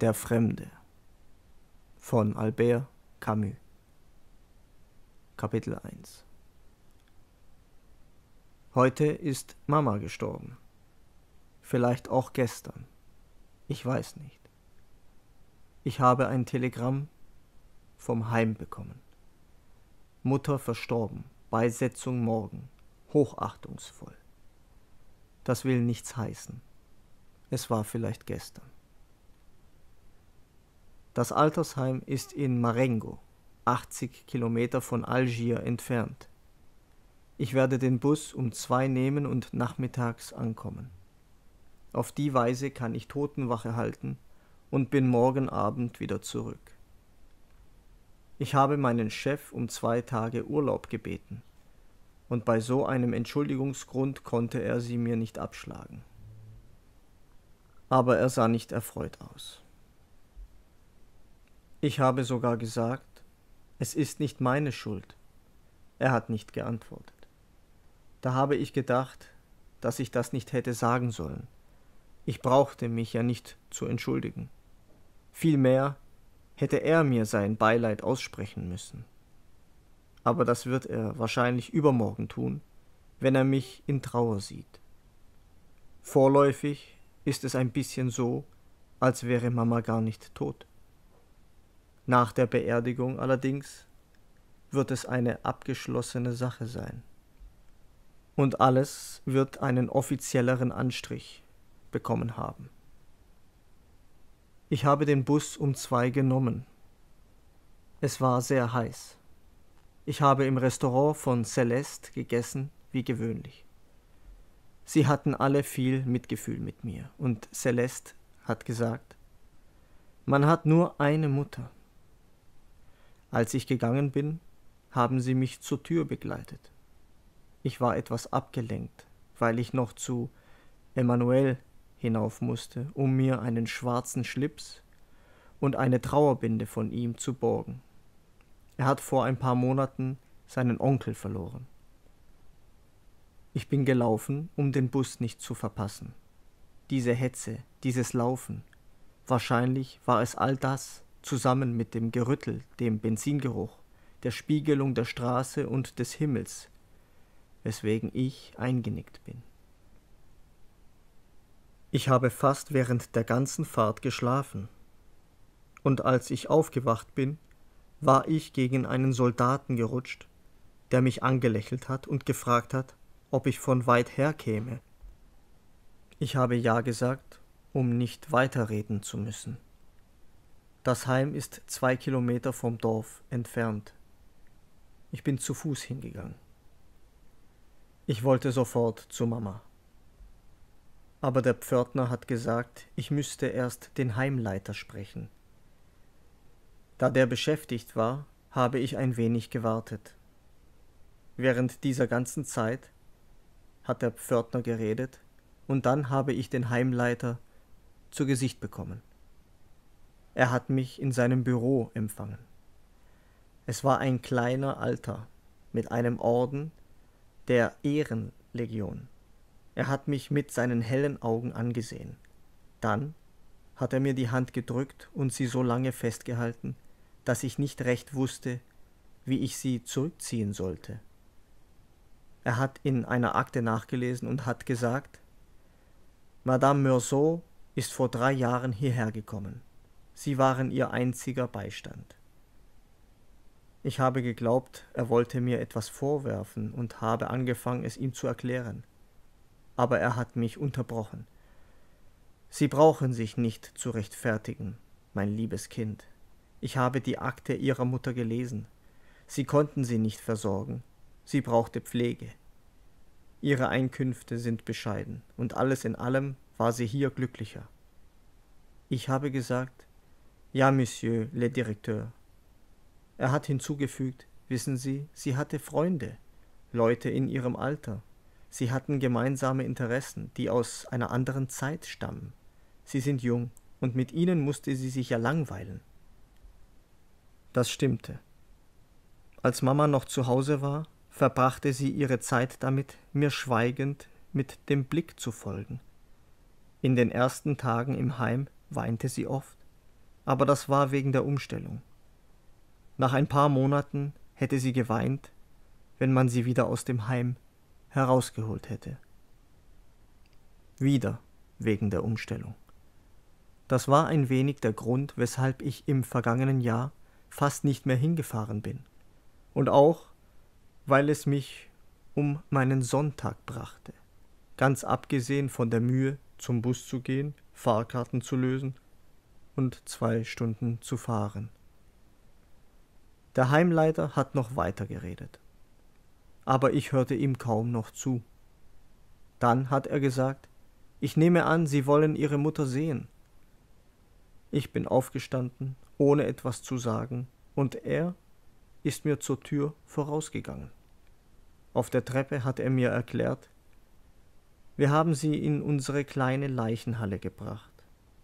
Der Fremde von Albert Camus Kapitel 1 Heute ist Mama gestorben. Vielleicht auch gestern. Ich weiß nicht. Ich habe ein Telegramm vom Heim bekommen. Mutter verstorben, Beisetzung morgen, hochachtungsvoll. Das will nichts heißen. Es war vielleicht gestern. Das Altersheim ist in Marengo, 80 Kilometer von Algier entfernt. Ich werde den Bus um zwei nehmen und nachmittags ankommen. Auf die Weise kann ich Totenwache halten und bin morgen Abend wieder zurück. Ich habe meinen Chef um zwei Tage Urlaub gebeten, und bei so einem Entschuldigungsgrund konnte er sie mir nicht abschlagen. Aber er sah nicht erfreut aus. Ich habe sogar gesagt, es ist nicht meine Schuld. Er hat nicht geantwortet. Da habe ich gedacht, dass ich das nicht hätte sagen sollen. Ich brauchte mich ja nicht zu entschuldigen. Vielmehr hätte er mir sein Beileid aussprechen müssen. Aber das wird er wahrscheinlich übermorgen tun, wenn er mich in Trauer sieht. Vorläufig ist es ein bisschen so, als wäre Mama gar nicht tot. Nach der Beerdigung allerdings wird es eine abgeschlossene Sache sein. Und alles wird einen offizielleren Anstrich bekommen haben. Ich habe den Bus um zwei genommen. Es war sehr heiß. Ich habe im Restaurant von Celeste gegessen, wie gewöhnlich. Sie hatten alle viel Mitgefühl mit mir, und Celeste hat gesagt, man hat nur eine Mutter. Als ich gegangen bin, haben sie mich zur Tür begleitet. Ich war etwas abgelenkt, weil ich noch zu Emanuel hinauf musste, um mir einen schwarzen Schlips und eine Trauerbinde von ihm zu borgen. Er hat vor ein paar Monaten seinen Onkel verloren. Ich bin gelaufen, um den Bus nicht zu verpassen. Diese Hetze, dieses Laufen, wahrscheinlich war es all das, zusammen mit dem Gerüttel, dem Benzingeruch, der Spiegelung der Straße und des Himmels, weswegen ich eingenickt bin. Ich habe fast während der ganzen Fahrt geschlafen, und als ich aufgewacht bin, war ich gegen einen Soldaten gerutscht, der mich angelächelt hat und gefragt hat, ob ich von weit her käme. Ich habe ja gesagt, um nicht weiterreden zu müssen. Das Heim ist zwei Kilometer vom Dorf entfernt. Ich bin zu Fuß hingegangen. Ich wollte sofort zu Mama. Aber der Pförtner hat gesagt, ich müsste erst den Heimleiter sprechen. Da der beschäftigt war, habe ich ein wenig gewartet. Während dieser ganzen Zeit hat der Pförtner geredet, und dann habe ich den Heimleiter zu Gesicht bekommen. Er hat mich in seinem Büro empfangen. Es war ein kleiner Alter mit einem Orden der Ehrenlegion. Er hat mich mit seinen hellen Augen angesehen. Dann hat er mir die Hand gedrückt und sie so lange festgehalten, dass ich nicht recht wusste, wie ich sie zurückziehen sollte. Er hat in einer Akte nachgelesen und hat gesagt, Madame Meursault ist vor drei Jahren hierher gekommen. Sie waren ihr einziger Beistand. Ich habe geglaubt, er wollte mir etwas vorwerfen und habe angefangen, es ihm zu erklären. Aber er hat mich unterbrochen. Sie brauchen sich nicht zu rechtfertigen, mein liebes Kind. Ich habe die Akte Ihrer Mutter gelesen. Sie konnten sie nicht versorgen. Sie brauchte Pflege. Ihre Einkünfte sind bescheiden, und alles in allem war sie hier glücklicher. Ich habe gesagt, ja, Monsieur le Directeur. Er hat hinzugefügt, wissen Sie, sie hatte Freunde, Leute in ihrem Alter. Sie hatten gemeinsame Interessen, die aus einer anderen Zeit stammen. Sie sind jung, und mit ihnen musste sie sich ja langweilen. Das stimmte. Als Mama noch zu Hause war, verbrachte sie ihre Zeit damit, mir schweigend mit dem Blick zu folgen. In den ersten Tagen im Heim weinte sie oft aber das war wegen der Umstellung. Nach ein paar Monaten hätte sie geweint, wenn man sie wieder aus dem Heim herausgeholt hätte. Wieder wegen der Umstellung. Das war ein wenig der Grund, weshalb ich im vergangenen Jahr fast nicht mehr hingefahren bin. Und auch, weil es mich um meinen Sonntag brachte. Ganz abgesehen von der Mühe, zum Bus zu gehen, Fahrkarten zu lösen und zwei Stunden zu fahren. Der Heimleiter hat noch weiter geredet. Aber ich hörte ihm kaum noch zu. Dann hat er gesagt, ich nehme an, Sie wollen Ihre Mutter sehen. Ich bin aufgestanden, ohne etwas zu sagen, und er ist mir zur Tür vorausgegangen. Auf der Treppe hat er mir erklärt, wir haben sie in unsere kleine Leichenhalle gebracht,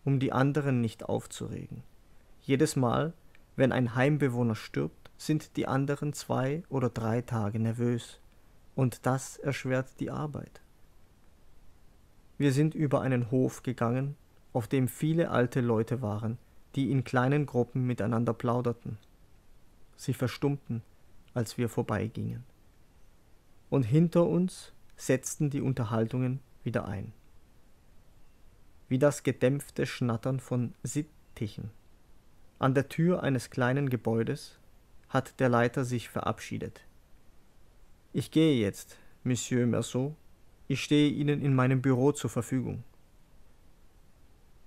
um die anderen nicht aufzuregen. Jedes Mal, wenn ein Heimbewohner stirbt, sind die anderen zwei oder drei Tage nervös, und das erschwert die Arbeit. Wir sind über einen Hof gegangen, auf dem viele alte Leute waren, die in kleinen Gruppen miteinander plauderten. Sie verstummten, als wir vorbeigingen. Und hinter uns setzten die Unterhaltungen wieder ein. Wie das gedämpfte Schnattern von Sittichen. An der Tür eines kleinen Gebäudes hat der Leiter sich verabschiedet. Ich gehe jetzt, Monsieur Merceau. Ich stehe Ihnen in meinem Büro zur Verfügung.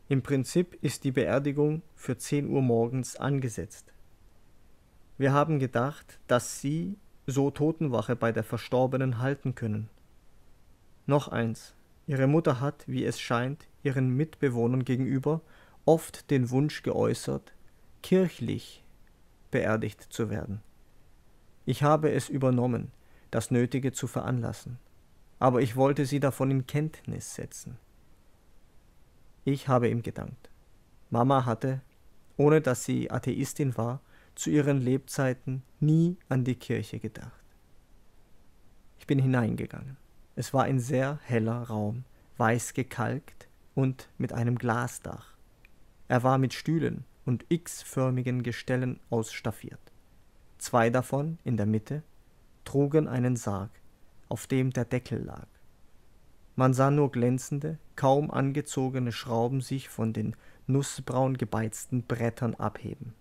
Im Prinzip ist die Beerdigung für 10 Uhr morgens angesetzt. Wir haben gedacht, dass Sie so Totenwache bei der Verstorbenen halten können. Noch eins. Ihre Mutter hat, wie es scheint, ihren Mitbewohnern gegenüber oft den Wunsch geäußert, kirchlich beerdigt zu werden. Ich habe es übernommen, das Nötige zu veranlassen, aber ich wollte sie davon in Kenntnis setzen. Ich habe ihm gedankt. Mama hatte, ohne dass sie Atheistin war, zu ihren Lebzeiten nie an die Kirche gedacht. Ich bin hineingegangen. Es war ein sehr heller Raum, weiß gekalkt und mit einem Glasdach. Er war mit Stühlen und x-förmigen Gestellen ausstaffiert. Zwei davon, in der Mitte, trugen einen Sarg, auf dem der Deckel lag. Man sah nur glänzende, kaum angezogene Schrauben sich von den nussbraun gebeizten Brettern abheben.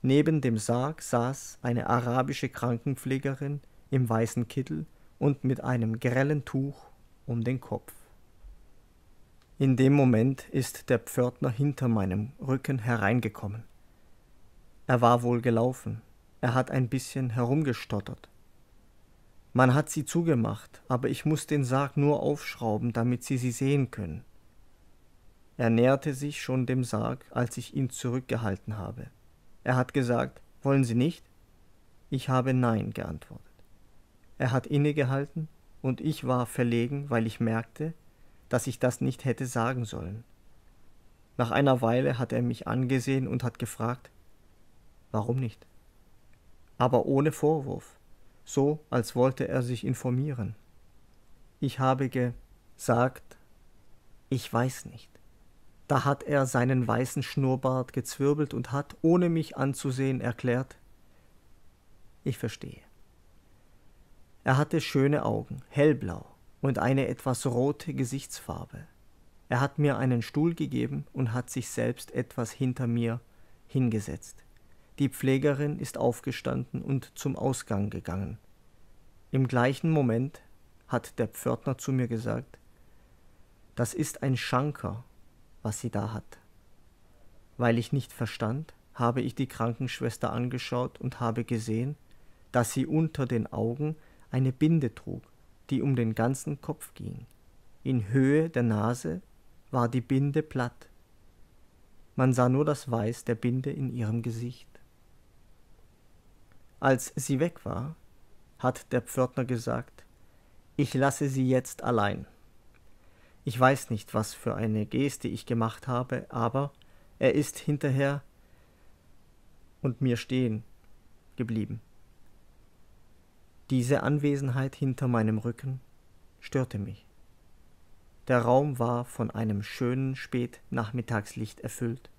Neben dem Sarg saß eine arabische Krankenpflegerin im weißen Kittel und mit einem grellen Tuch um den Kopf. In dem Moment ist der Pförtner hinter meinem Rücken hereingekommen. Er war wohl gelaufen, er hat ein bisschen herumgestottert. Man hat sie zugemacht, aber ich muss den Sarg nur aufschrauben, damit sie sie sehen können. Er näherte sich schon dem Sarg, als ich ihn zurückgehalten habe. Er hat gesagt, wollen Sie nicht? Ich habe Nein geantwortet. Er hat innegehalten, und ich war verlegen, weil ich merkte, dass ich das nicht hätte sagen sollen. Nach einer Weile hat er mich angesehen und hat gefragt, warum nicht? Aber ohne Vorwurf, so als wollte er sich informieren. Ich habe gesagt, ich weiß nicht. Da hat er seinen weißen Schnurrbart gezwirbelt und hat, ohne mich anzusehen, erklärt, ich verstehe. Er hatte schöne Augen, hellblau, und eine etwas rote Gesichtsfarbe. Er hat mir einen Stuhl gegeben und hat sich selbst etwas hinter mir hingesetzt. Die Pflegerin ist aufgestanden und zum Ausgang gegangen. Im gleichen Moment hat der Pförtner zu mir gesagt, das ist ein Schanker, was sie da hat. Weil ich nicht verstand, habe ich die Krankenschwester angeschaut und habe gesehen, dass sie unter den Augen eine Binde trug die um den ganzen Kopf ging. In Höhe der Nase war die Binde platt. Man sah nur das Weiß der Binde in ihrem Gesicht. Als sie weg war, hat der Pförtner gesagt, ich lasse sie jetzt allein. Ich weiß nicht, was für eine Geste ich gemacht habe, aber er ist hinterher und mir stehen geblieben. Diese Anwesenheit hinter meinem Rücken störte mich. Der Raum war von einem schönen Spätnachmittagslicht erfüllt,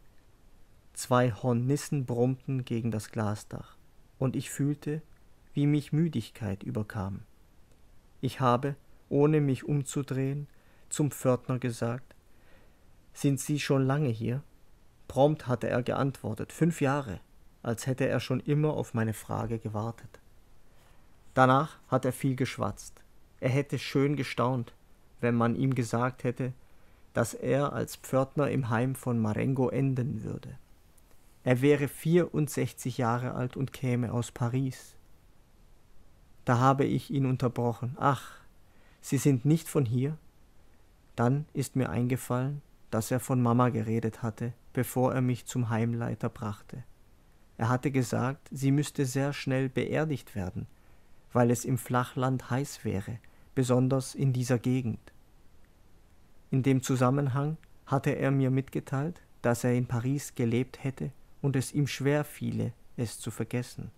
Zwei Hornissen brummten gegen das Glasdach, und ich fühlte, wie mich Müdigkeit überkam. Ich habe, ohne mich umzudrehen, zum Pförtner gesagt Sind Sie schon lange hier? Prompt hatte er geantwortet Fünf Jahre, als hätte er schon immer auf meine Frage gewartet. Danach hat er viel geschwatzt. Er hätte schön gestaunt, wenn man ihm gesagt hätte, dass er als Pförtner im Heim von Marengo enden würde. Er wäre 64 Jahre alt und käme aus Paris. Da habe ich ihn unterbrochen. Ach, Sie sind nicht von hier? Dann ist mir eingefallen, dass er von Mama geredet hatte, bevor er mich zum Heimleiter brachte. Er hatte gesagt, sie müsste sehr schnell beerdigt werden, weil es im Flachland heiß wäre, besonders in dieser Gegend. In dem Zusammenhang hatte er mir mitgeteilt, dass er in Paris gelebt hätte und es ihm schwer fiele, es zu vergessen.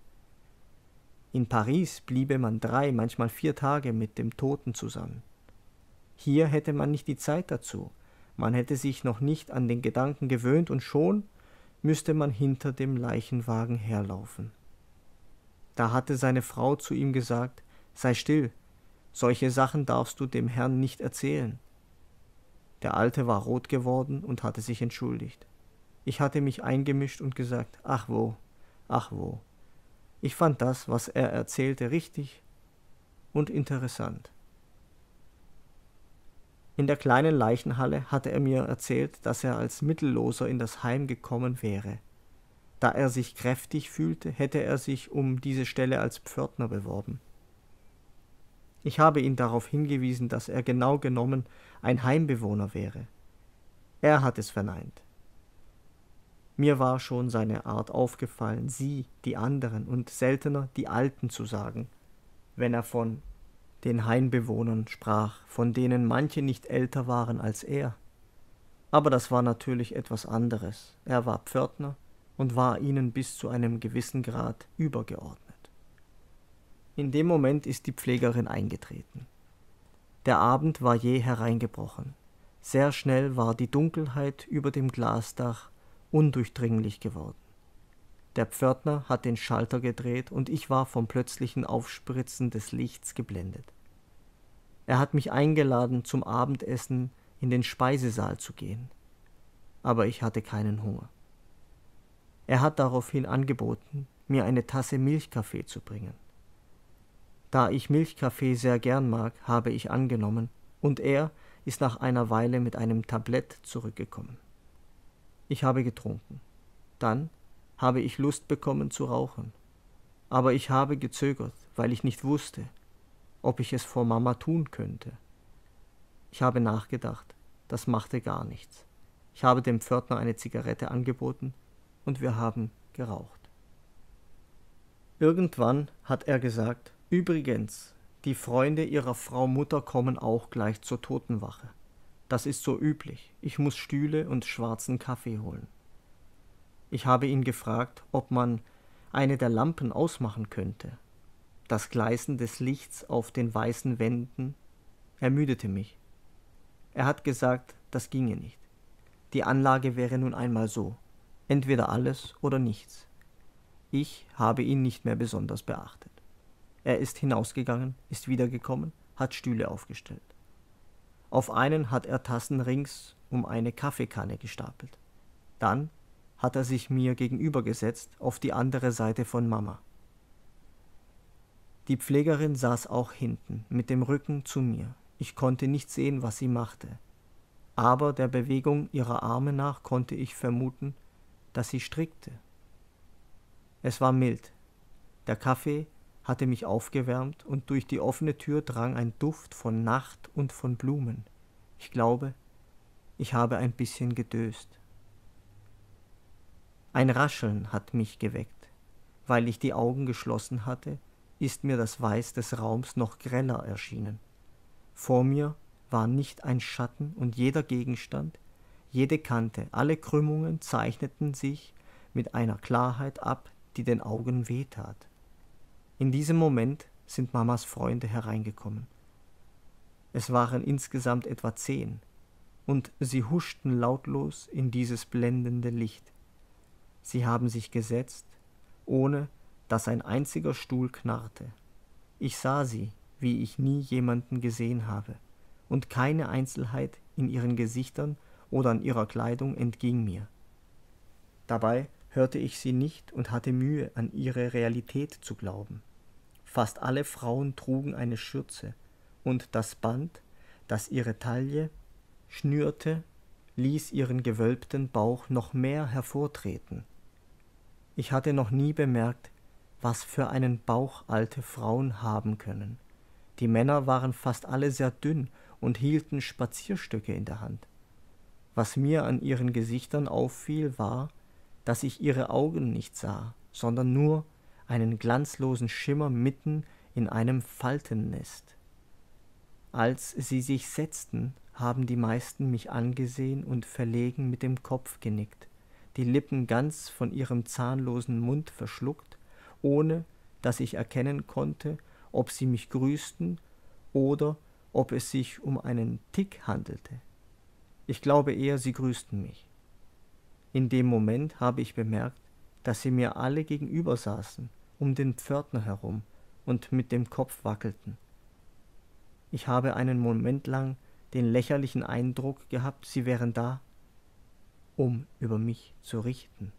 In Paris bliebe man drei, manchmal vier Tage mit dem Toten zusammen. Hier hätte man nicht die Zeit dazu, man hätte sich noch nicht an den Gedanken gewöhnt und schon müsste man hinter dem Leichenwagen herlaufen. Da hatte seine Frau zu ihm gesagt, sei still, solche Sachen darfst du dem Herrn nicht erzählen. Der Alte war rot geworden und hatte sich entschuldigt. Ich hatte mich eingemischt und gesagt, ach wo, ach wo. Ich fand das, was er erzählte, richtig und interessant. In der kleinen Leichenhalle hatte er mir erzählt, dass er als Mittelloser in das Heim gekommen wäre. Da er sich kräftig fühlte, hätte er sich um diese Stelle als Pförtner beworben. Ich habe ihn darauf hingewiesen, dass er genau genommen ein Heimbewohner wäre. Er hat es verneint. Mir war schon seine Art aufgefallen, sie, die anderen und seltener die Alten zu sagen, wenn er von den Heimbewohnern sprach, von denen manche nicht älter waren als er. Aber das war natürlich etwas anderes. Er war Pförtner und war ihnen bis zu einem gewissen Grad übergeordnet. In dem Moment ist die Pflegerin eingetreten. Der Abend war je hereingebrochen. Sehr schnell war die Dunkelheit über dem Glasdach undurchdringlich geworden. Der Pförtner hat den Schalter gedreht und ich war vom plötzlichen Aufspritzen des Lichts geblendet. Er hat mich eingeladen, zum Abendessen in den Speisesaal zu gehen. Aber ich hatte keinen Hunger. Er hat daraufhin angeboten, mir eine Tasse Milchkaffee zu bringen. Da ich Milchkaffee sehr gern mag, habe ich angenommen, und er ist nach einer Weile mit einem Tablett zurückgekommen. Ich habe getrunken. Dann habe ich Lust bekommen zu rauchen. Aber ich habe gezögert, weil ich nicht wusste, ob ich es vor Mama tun könnte. Ich habe nachgedacht, das machte gar nichts. Ich habe dem Pförtner eine Zigarette angeboten und wir haben geraucht. Irgendwann hat er gesagt, übrigens, die Freunde ihrer Frau Mutter kommen auch gleich zur Totenwache. Das ist so üblich. Ich muss Stühle und schwarzen Kaffee holen. Ich habe ihn gefragt, ob man eine der Lampen ausmachen könnte. Das Gleißen des Lichts auf den weißen Wänden ermüdete mich. Er hat gesagt, das ginge nicht. Die Anlage wäre nun einmal so, entweder alles oder nichts. Ich habe ihn nicht mehr besonders beachtet. Er ist hinausgegangen, ist wiedergekommen, hat Stühle aufgestellt. Auf einen hat er Tassen rings um eine Kaffeekanne gestapelt. Dann hat er sich mir gegenübergesetzt auf die andere Seite von Mama. Die Pflegerin saß auch hinten, mit dem Rücken zu mir. Ich konnte nicht sehen, was sie machte. Aber der Bewegung ihrer Arme nach konnte ich vermuten, dass sie strickte. Es war mild. Der Kaffee hatte mich aufgewärmt und durch die offene Tür drang ein Duft von Nacht und von Blumen. Ich glaube, ich habe ein bisschen gedöst. Ein Rascheln hat mich geweckt. Weil ich die Augen geschlossen hatte, ist mir das Weiß des Raums noch greller erschienen. Vor mir war nicht ein Schatten und jeder Gegenstand, jede Kante, alle Krümmungen zeichneten sich mit einer Klarheit ab, die den Augen wehtat. In diesem Moment sind Mamas Freunde hereingekommen. Es waren insgesamt etwa zehn, und sie huschten lautlos in dieses blendende Licht. Sie haben sich gesetzt, ohne dass ein einziger Stuhl knarrte. Ich sah sie, wie ich nie jemanden gesehen habe, und keine Einzelheit in ihren Gesichtern oder an ihrer Kleidung entging mir. Dabei hörte ich sie nicht und hatte Mühe, an ihre Realität zu glauben. Fast alle Frauen trugen eine Schürze, und das Band, das ihre Taille schnürte, ließ ihren gewölbten Bauch noch mehr hervortreten. Ich hatte noch nie bemerkt, was für einen Bauch alte Frauen haben können. Die Männer waren fast alle sehr dünn und hielten Spazierstöcke in der Hand. Was mir an ihren Gesichtern auffiel, war, dass ich ihre Augen nicht sah, sondern nur einen glanzlosen Schimmer mitten in einem Faltennest. Als sie sich setzten, haben die meisten mich angesehen und verlegen mit dem Kopf genickt, die Lippen ganz von ihrem zahnlosen Mund verschluckt, ohne dass ich erkennen konnte, ob sie mich grüßten oder ob es sich um einen Tick handelte. Ich glaube eher, sie grüßten mich. In dem Moment habe ich bemerkt, dass sie mir alle gegenüber saßen, um den Pförtner herum und mit dem Kopf wackelten. Ich habe einen Moment lang den lächerlichen Eindruck gehabt, sie wären da, um über mich zu richten.